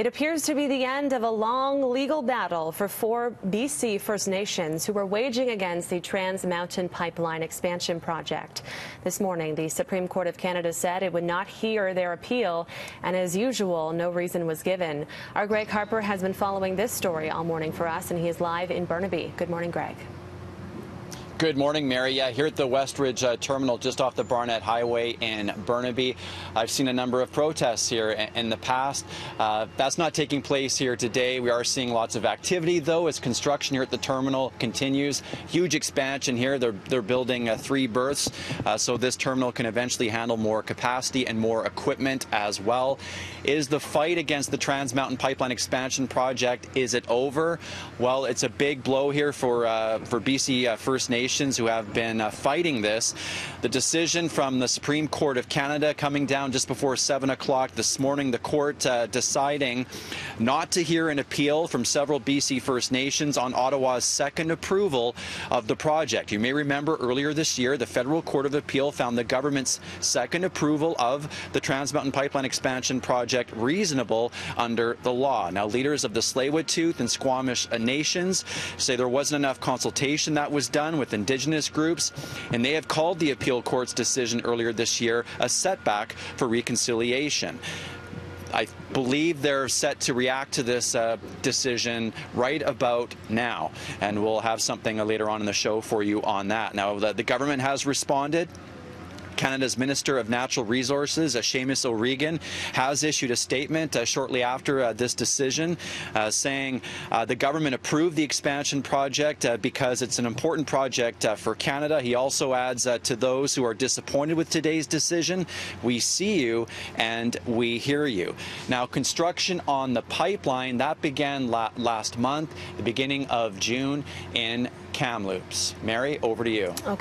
It appears to be the end of a long legal battle for four BC First Nations who were waging against the Trans Mountain Pipeline expansion project. This morning, the Supreme Court of Canada said it would not hear their appeal, and as usual, no reason was given. Our Greg Harper has been following this story all morning for us, and he is live in Burnaby. Good morning, Greg. Good morning, Mary. Yeah, here at the Westridge uh, Terminal, just off the Barnett Highway in Burnaby, I've seen a number of protests here in the past. Uh, that's not taking place here today. We are seeing lots of activity, though, as construction here at the terminal continues. Huge expansion here. They're, they're building uh, three berths, uh, so this terminal can eventually handle more capacity and more equipment as well. Is the fight against the Trans Mountain Pipeline expansion project, is it over? Well, it's a big blow here for, uh, for BC uh, First Nations who have been uh, fighting this. The decision from the Supreme Court of Canada coming down just before 7 o'clock this morning, the court uh, deciding not to hear an appeal from several BC First Nations on Ottawa's second approval of the project. You may remember earlier this year, the Federal Court of Appeal found the government's second approval of the Trans Mountain Pipeline expansion project reasonable under the law. Now, leaders of the Tsleil-Waututh and Squamish nations say there wasn't enough consultation that was done with the indigenous groups, and they have called the appeal court's decision earlier this year a setback for reconciliation. I believe they're set to react to this uh, decision right about now, and we'll have something later on in the show for you on that. Now, the, the government has responded. Canada's Minister of Natural Resources, uh, Seamus O'Regan, has issued a statement uh, shortly after uh, this decision uh, saying uh, the government approved the expansion project because it's an important project for Canada. He also adds to those who are disappointed with today's decision, we see you and we hear you. Now, construction on the pipeline, that began la last month, the beginning of June in Kamloops. Mary, over to you. Okay.